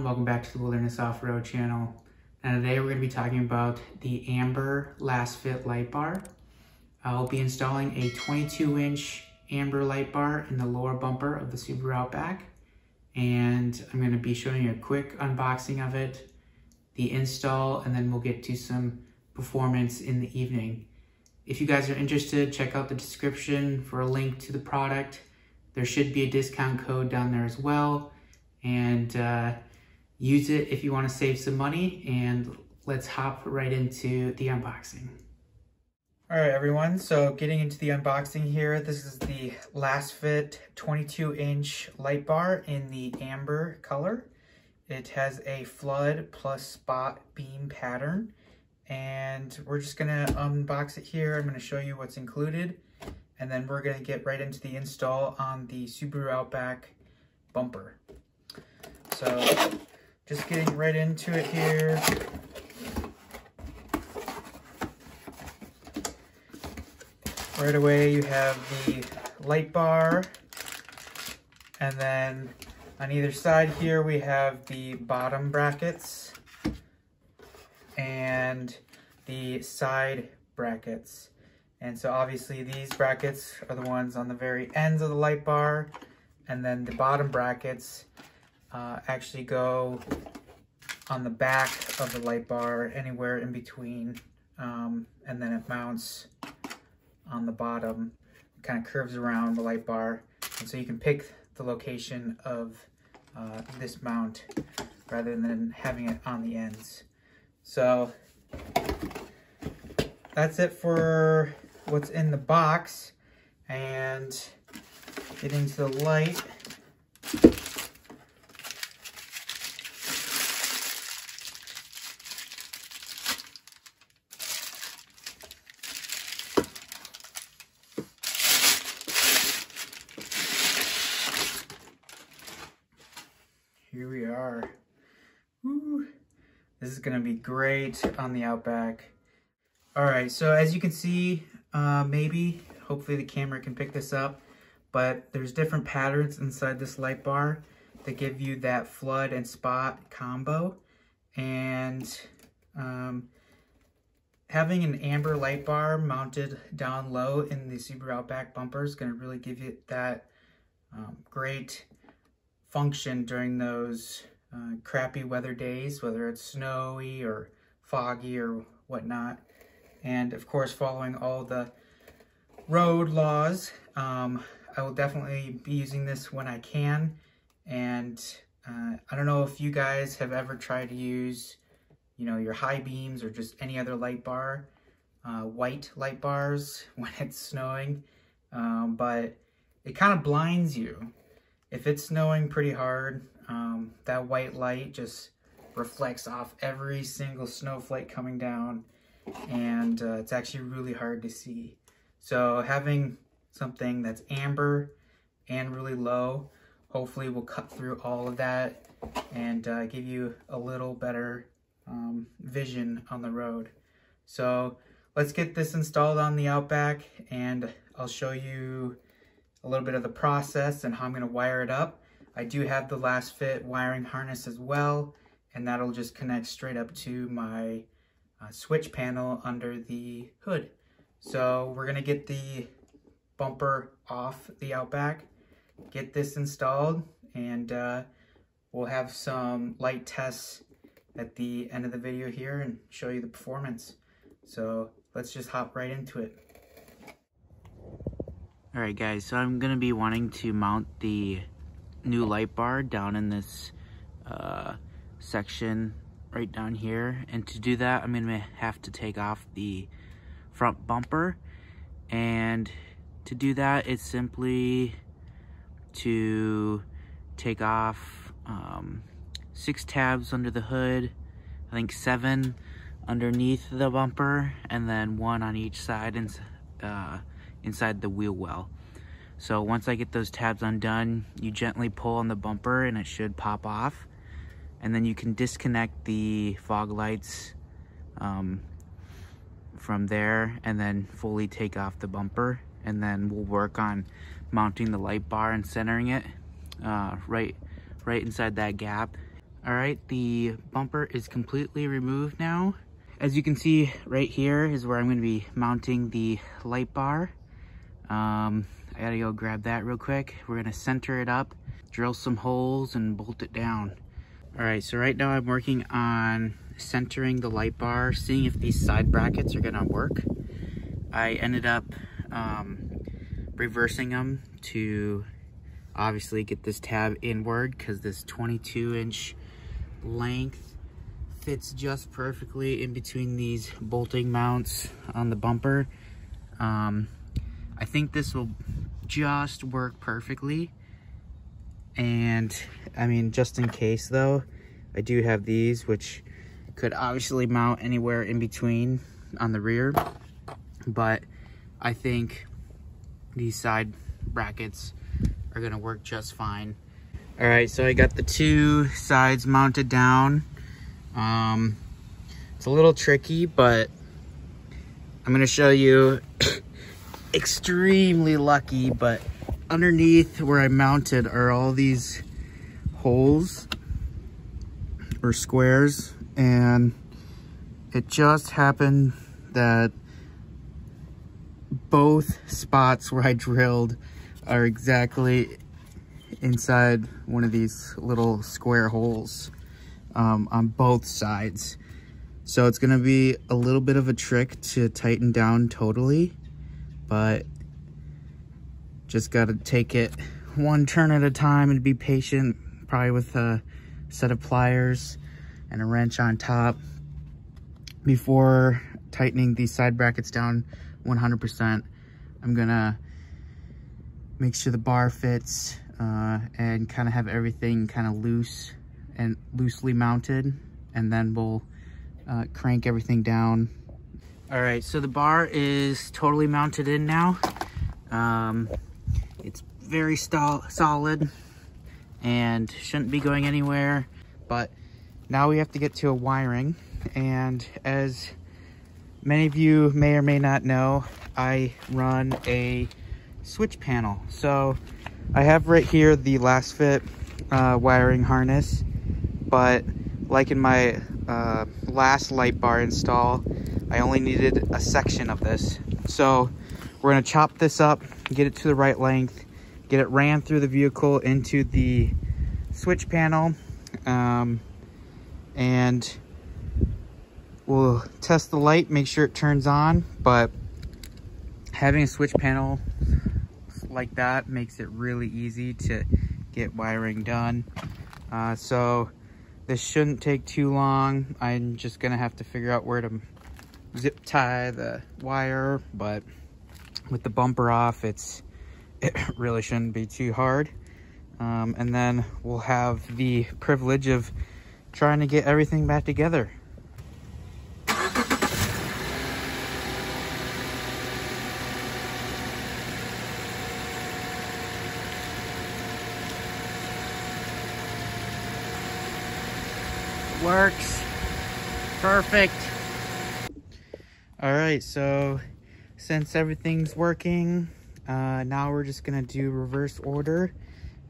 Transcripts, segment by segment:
back to the Wilderness Off-Road channel. And today we're going to be talking about the Amber Lasfit light bar. I'll be installing a 22 inch Amber light bar in the lower bumper of the Subaru Outback. And I'm going to be showing you a quick unboxing of it, the install, and then we'll get to some performance in the evening. If you guys are interested, check out the description for a link to the product. There should be a discount code down there as well. And uh, use it if you want to save some money. And let's hop right into the unboxing. All right, everyone. So getting into the unboxing here, this is the Lasfit 22 inch light bar in the amber color. It has a flood plus spot beam pattern and we're just gonna unbox it here. I'm gonna show you what's included and then we're gonna get right into the install on the Subaru Outback bumper. So just getting right into it here. Right away you have the light bar and then on either side here we have the bottom brackets and the side brackets. And so obviously these brackets are the ones on the very ends of the light bar and then the bottom brackets uh, actually go on the back of the light bar anywhere in between um, and then it mounts on the bottom. It kind of curves around the light bar. And so you can pick the location of uh, this mount rather than having it on the ends. So that's it for what's in the box. And getting to the light. Here we are. Woo. Is gonna be great on the Outback. All right, so as you can see, uh, maybe, hopefully the camera can pick this up, but there's different patterns inside this light bar that give you that flood and spot combo. And um, having an amber light bar mounted down low in the Subaru Outback bumper is gonna really give you that um, great function during those uh, crappy weather days, whether it's snowy or foggy or whatnot and of course following all the road laws. Um, I will definitely be using this when I can and uh, I don't know if you guys have ever tried to use you know your high beams or just any other light bar uh, white light bars when it's snowing um, but it kind of blinds you if it's snowing pretty hard um, that white light just reflects off every single snowflake coming down and uh, it's actually really hard to see. So having something that's amber and really low, hopefully will cut through all of that and uh, give you a little better um, vision on the road. So let's get this installed on the Outback and I'll show you a little bit of the process and how I'm going to wire it up. I do have the Lasfit wiring harness as well and that'll just connect straight up to my uh, switch panel under the hood. So we're gonna get the bumper off the Outback, get this installed, and uh, we'll have some light tests at the end of the video here and show you the performance. So let's just hop right into it. Alright guys, so I'm gonna be wanting to mount the new light bar down in this uh, section right down here. And to do that, I'm gonna have to take off the front bumper. And to do that, it's simply to take off um, six tabs under the hood, I think seven underneath the bumper, and then one on each side and uh, inside the wheel well. So once I get those tabs undone, you gently pull on the bumper and it should pop off and then you can disconnect the fog lights um, from there and then fully take off the bumper and then we'll work on mounting the light bar and centering it uh, right right inside that gap All right, the bumper is completely removed now. As you can see right here is where I'm gonna be mounting the light bar. Um, I gotta go grab that real quick. We're gonna center it up, drill some holes and bolt it down. All right, so right now I'm working on centering the light bar, seeing if these side brackets are gonna work. I ended up um, reversing them to obviously get this tab inward because this 22 inch length fits just perfectly in between these bolting mounts on the bumper. Um, I think this will just work perfectly. And I mean, just in case though, I do have these, which could obviously mount anywhere in between on the rear. But I think these side brackets are gonna work just fine. All right, so I got the two sides mounted down. Um, it's a little tricky, but I'm gonna show you extremely lucky, but underneath where I mounted are all these holes or squares and it just happened that both spots where I drilled are exactly inside one of these little square holes um, on both sides. So it's gonna be a little bit of a trick to tighten down totally, but just gotta take it one turn at a time and be patient, probably with a set of pliers and a wrench on top before tightening these side brackets down 100%. I'm gonna make sure the bar fits uh, and kind of have everything kind of loose and loosely mounted and then we'll uh, crank everything down. All right, so the bar is totally mounted in now. Um, it's very solid and shouldn't be going anywhere, but now we have to get to a wiring. And as many of you may or may not know, I run a switch panel. So I have right here the Lasfit uh, wiring harness but like in my uh, last light bar install, I only needed a section of this. So we're gonna chop this up, get it to the right length, get it ran through the vehicle into the switch panel, um, and we'll test the light, make sure it turns on, but having a switch panel like that makes it really easy to get wiring done. Uh, so this shouldn't take too long. I'm just gonna have to figure out where to zip tie the wire, but with the bumper off, it's it really shouldn't be too hard. Um, and then we'll have the privilege of trying to get everything back together. Works. Perfect. All right, so since everything's working, uh, now we're just gonna do reverse order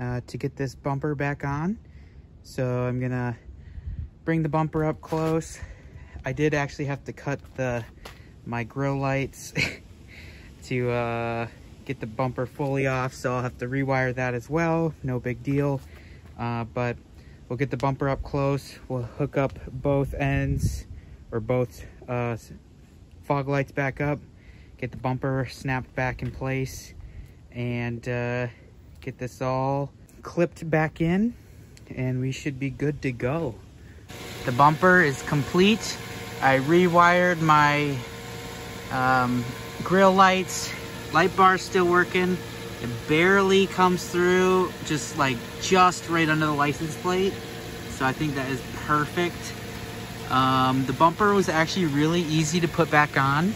uh, to get this bumper back on. So I'm gonna bring the bumper up close. I did actually have to cut the my grill lights to uh, get the bumper fully off, so I'll have to rewire that as well. No big deal. Uh, but We'll get the bumper up close. We'll hook up both ends or both uh, fog lights back up. Get the bumper snapped back in place and uh, get this all clipped back in and we should be good to go. The bumper is complete. I rewired my um, grill lights. Light bar still working. It barely comes through, just like just right under the license plate. So I think that is perfect. Um, the bumper was actually really easy to put back on.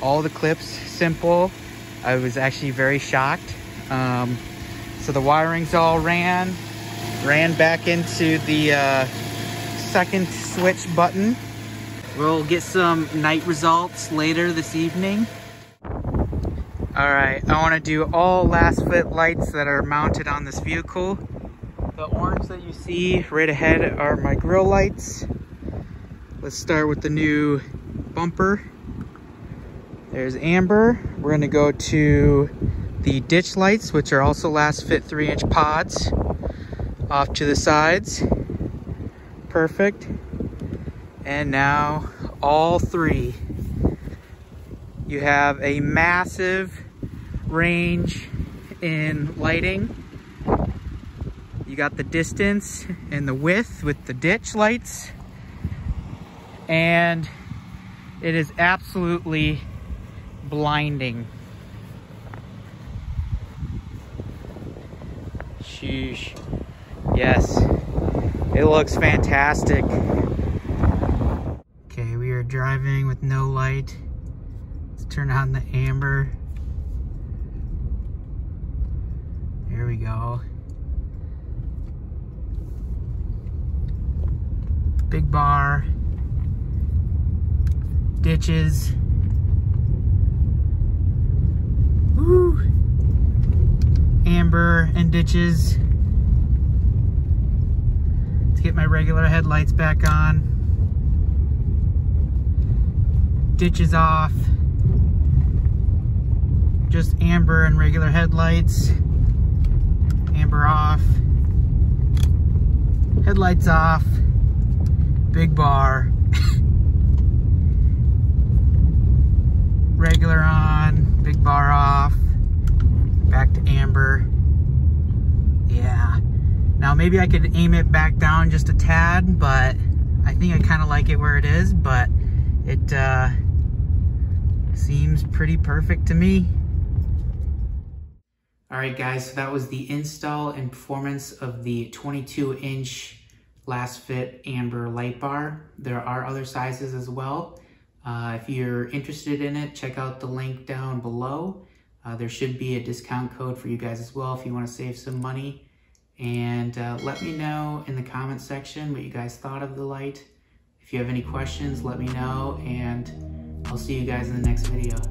All the clips, simple. I was actually very shocked. Um, so the wirings all ran, ran back into the uh, second switch button. We'll get some night results later this evening. All right, I wanna do all Lasfit lights that are mounted on this vehicle. The orange that you see right ahead are my grill lights. Let's start with the new bumper. There's amber. We're gonna go to the ditch lights, which are also Lasfit three inch pods off to the sides. Perfect. And now all three. You have a massive range in lighting. You got the distance and the width with the ditch lights. And it is absolutely blinding. Sheesh. Yes, it looks fantastic. Okay, we are driving with no light. Let's turn on the amber. There we go. Big bar. Ditches. Woo! Amber and ditches. Let's get my regular headlights back on. Ditches off. Just amber and regular headlights. Amber off. Headlights off. Big bar. regular on. Big bar off. Back to amber. Yeah. Now maybe I could aim it back down just a tad, but I think I kind of like it where it is, but it uh, seems pretty perfect to me. All right, guys, so that was the install and performance of the 22 inch Lasfit amber light bar. There are other sizes as well. Uh, if you're interested in it, check out the link down below. Uh, there should be a discount code for you guys as well if you want to save some money. And uh, let me know in the comment section what you guys thought of the light. If you have any questions, let me know, and I'll see you guys in the next video.